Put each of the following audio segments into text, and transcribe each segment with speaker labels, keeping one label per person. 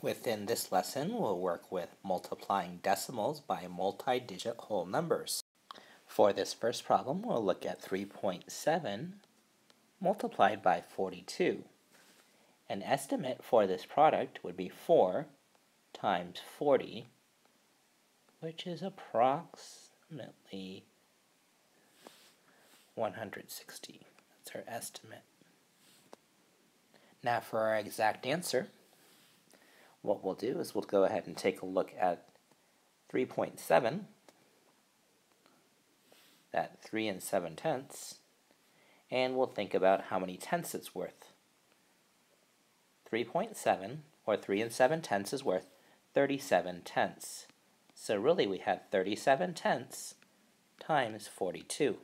Speaker 1: Within this lesson, we'll work with multiplying decimals by multi-digit whole numbers. For this first problem, we'll look at 3.7 multiplied by 42. An estimate for this product would be 4 times 40, which is approximately 160. That's our estimate. Now for our exact answer, what we'll do is we'll go ahead and take a look at 3.7, that 3 and 7 tenths, and we'll think about how many tenths it's worth. 3.7, or 3 and 7 tenths, is worth 37 tenths. So really we have 37 tenths times 42.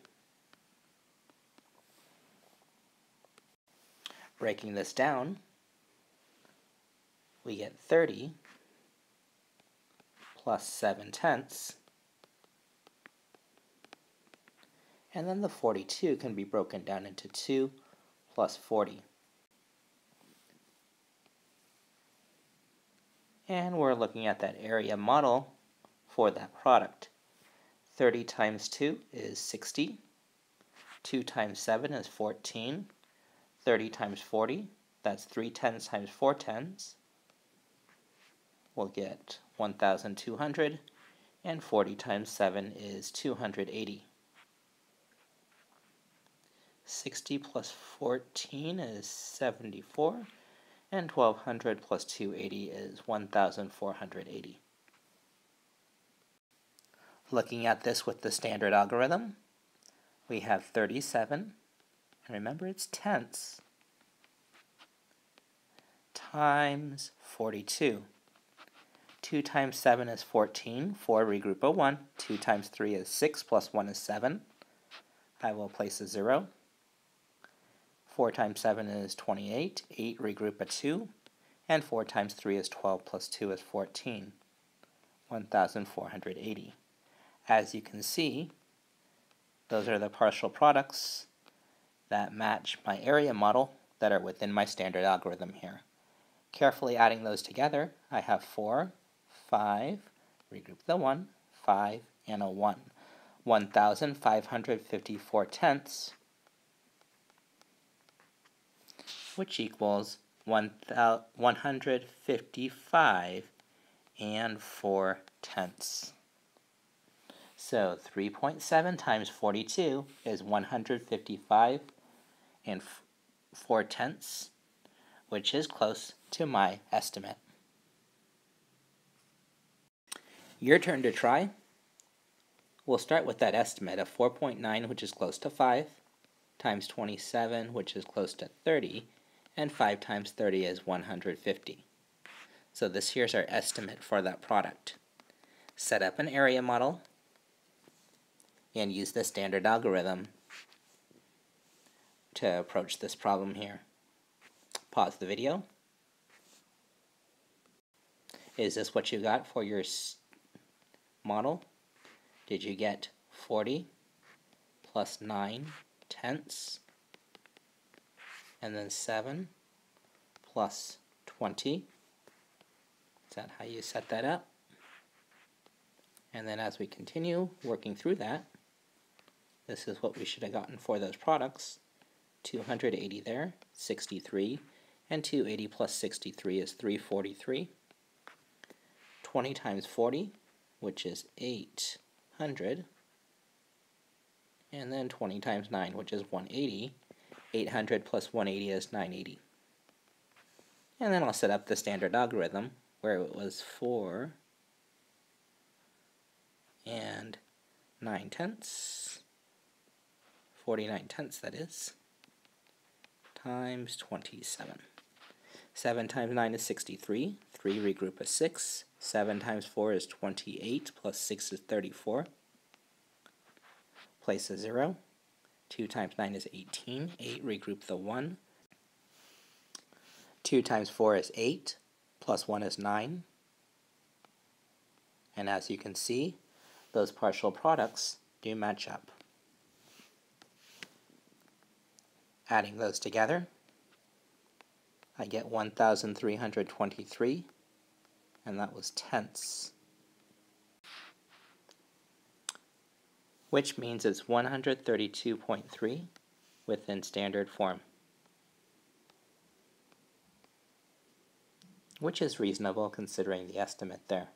Speaker 1: Breaking this down, we get 30 plus 7 tenths. And then the 42 can be broken down into 2 plus 40. And we're looking at that area model for that product. 30 times 2 is 60. 2 times 7 is 14. 30 times 40, that's 3 tenths times 4 tenths we'll get 1,200, and 40 times 7 is 280. 60 plus 14 is 74, and 1200 plus 280 is 1480. Looking at this with the standard algorithm, we have 37, and remember it's tenths, times 42. 2 times 7 is 14. 4 regroup a 1. 2 times 3 is 6 plus 1 is 7. I will place a 0. 4 times 7 is 28. 8 regroup a 2. And 4 times 3 is 12 plus 2 is 14. 1480. As you can see, those are the partial products that match my area model that are within my standard algorithm here. Carefully adding those together, I have 4 5, regroup the 1, 5, and a 1. 1,554 tenths, which equals 155 and 4 tenths. So 3.7 times 42 is 155 and 4 tenths, which is close to my estimate. Your turn to try. We'll start with that estimate of 4.9, which is close to 5, times 27, which is close to 30, and 5 times 30 is 150. So this here's our estimate for that product. Set up an area model and use the standard algorithm to approach this problem here. Pause the video. Is this what you got for your model, did you get 40 plus 9 tenths, and then 7 plus 20? Is that how you set that up? And then as we continue working through that, this is what we should have gotten for those products. 280 there, 63, and 280 plus 63 is 343. 20 times 40 which is 800. And then 20 times 9, which is 180. 800 plus 180 is 980. And then I'll set up the standard algorithm where it was 4 and 9 tenths, 49 tenths that is, times 27. 7 times 9 is 63, 3 regroup a 6, 7 times 4 is 28, plus 6 is 34. Place a 0. 2 times 9 is 18. 8, regroup the 1. 2 times 4 is 8, plus 1 is 9. And as you can see, those partial products do match up. Adding those together, I get 1,323 and that was tenths. Which means it's 132.3 within standard form. Which is reasonable considering the estimate there.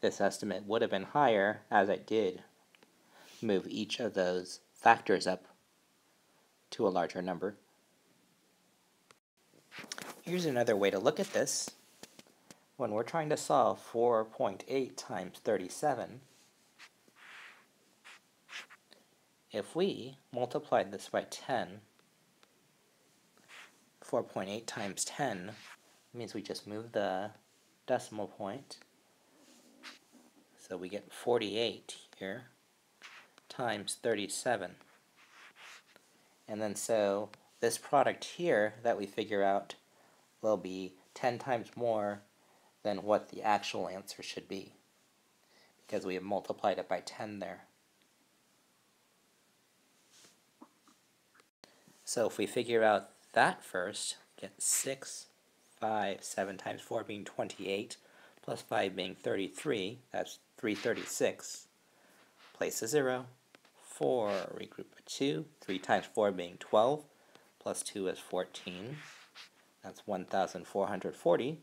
Speaker 1: This estimate would have been higher as I did move each of those factors up to a larger number. Here's another way to look at this. When we're trying to solve 4.8 times 37, if we multiplied this by 10, 4.8 times 10 means we just move the decimal point. So we get 48 here times 37. And then so this product here that we figure out will be 10 times more than what the actual answer should be because we have multiplied it by 10 there. So if we figure out that first, get 6, 5, 7 times 4 being 28, plus 5 being 33, that's 336. Place a 0. 4, regroup a 2. 3 times 4 being 12, plus 2 is 14. That's 1,440.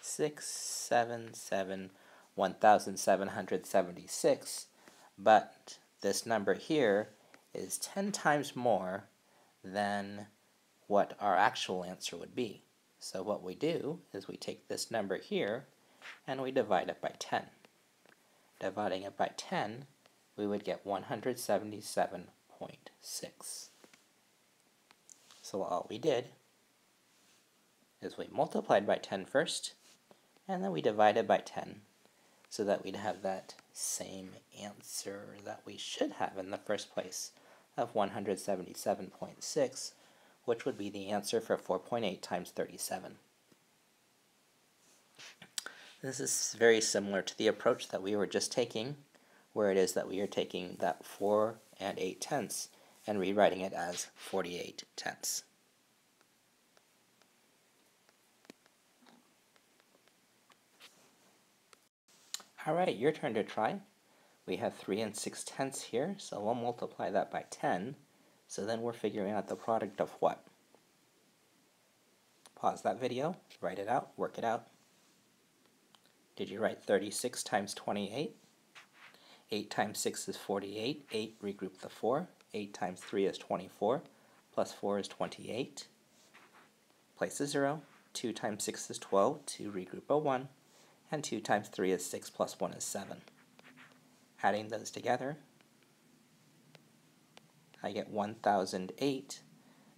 Speaker 1: 6, 7, 7, 1,776. But this number here is 10 times more than what our actual answer would be. So what we do is we take this number here and we divide it by 10. Dividing it by 10, we would get 177.6. So all we did is we multiplied by 10 first, and then we divided by 10 so that we'd have that same answer that we should have in the first place of 177.6, which would be the answer for 4.8 times 37. This is very similar to the approach that we were just taking, where it is that we are taking that 4 and 8 tenths and rewriting it as 48 tenths. All right, your turn to try. We have 3 and 6 tenths here, so we'll multiply that by 10. So then we're figuring out the product of what? Pause that video, write it out, work it out. Did you write 36 times 28? 8 times 6 is 48. 8, regroup the 4. 8 times 3 is 24. Plus 4 is 28. Place a 0. 2 times 6 is 12. 2, regroup a 1 and 2 times 3 is 6 plus 1 is 7. Adding those together, I get 1008,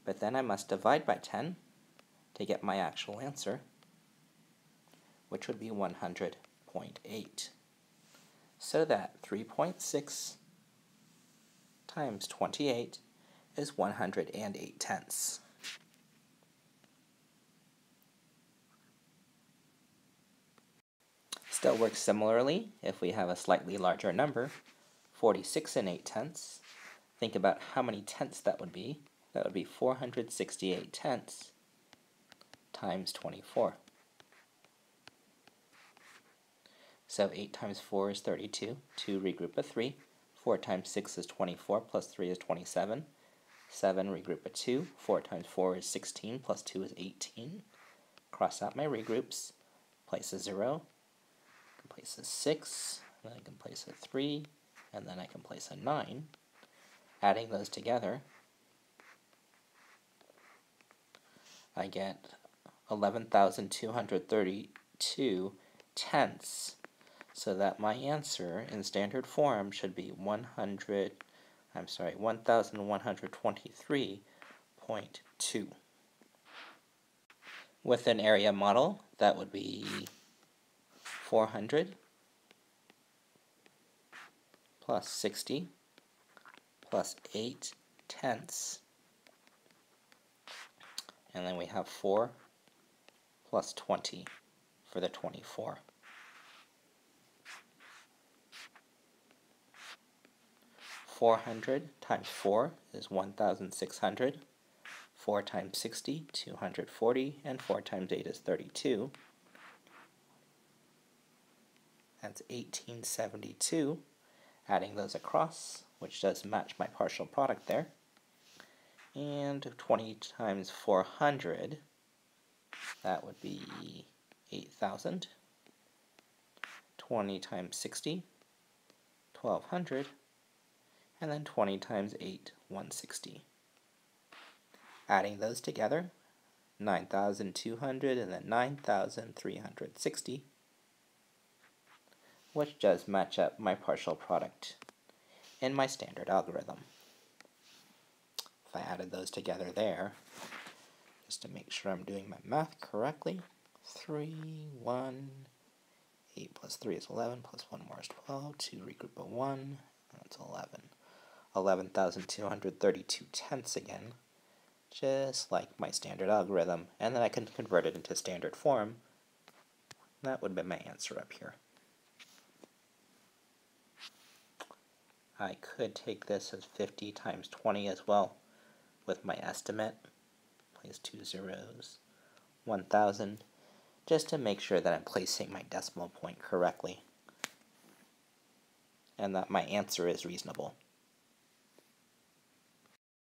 Speaker 1: but then I must divide by 10 to get my actual answer, which would be 100.8. So that 3.6 times 28 is 108 tenths. Still works similarly if we have a slightly larger number, 46 and 8 tenths. Think about how many tenths that would be. That would be 468 tenths times 24. So 8 times 4 is 32. 2 regroup a 3. 4 times 6 is 24, plus 3 is 27. 7 regroup a 2. 4 times 4 is 16, plus 2 is 18. Cross out my regroups. Place a 0 can place a 6, then I can place a 3, and then I can place a 9. Adding those together, I get 11,232 tenths. So that my answer in standard form should be 100, I'm sorry, 1,123.2. With an area model, that would be 400 plus 60 plus 8 tenths. And then we have 4 plus 20 for the 24. Four hundred times four is one thousand six hundred. 4 times 60, 240, and 4 times 8 is 32. That's 1872. Adding those across, which does match my partial product there. And 20 times 400, that would be 8,000. 20 times 60, 1200. And then 20 times 8, 160. Adding those together, 9,200 and then 9,360, which does match up my partial product in my standard algorithm. If I added those together there, just to make sure I'm doing my math correctly, 3, 1, 8 plus 3 is 11, plus 1 more is 12, 2 regroup of 1, that's 11. 11,232 tenths again, just like my standard algorithm, and then I can convert it into standard form. That would be my answer up here. I could take this as 50 times 20 as well with my estimate. Place two zeros, 1,000, just to make sure that I'm placing my decimal point correctly and that my answer is reasonable.